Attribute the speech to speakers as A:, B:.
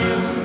A: earth.